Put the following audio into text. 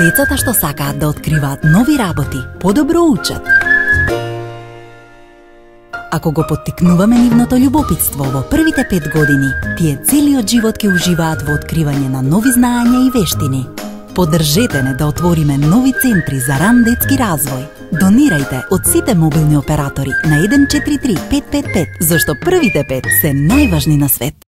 Децата што сакаат да откриваат нови работи, подобро учат. Ако го поттикнуваме нивното љубопитство во првите пет години, тие целиот живот ќе уживаат во откривање на нови знаења и вештини. Поддржете не да отвориме нови центри за ран детски развој. Донирајте од сите мобилни оператори на 143 555, зашто првите пет се најважни на свет.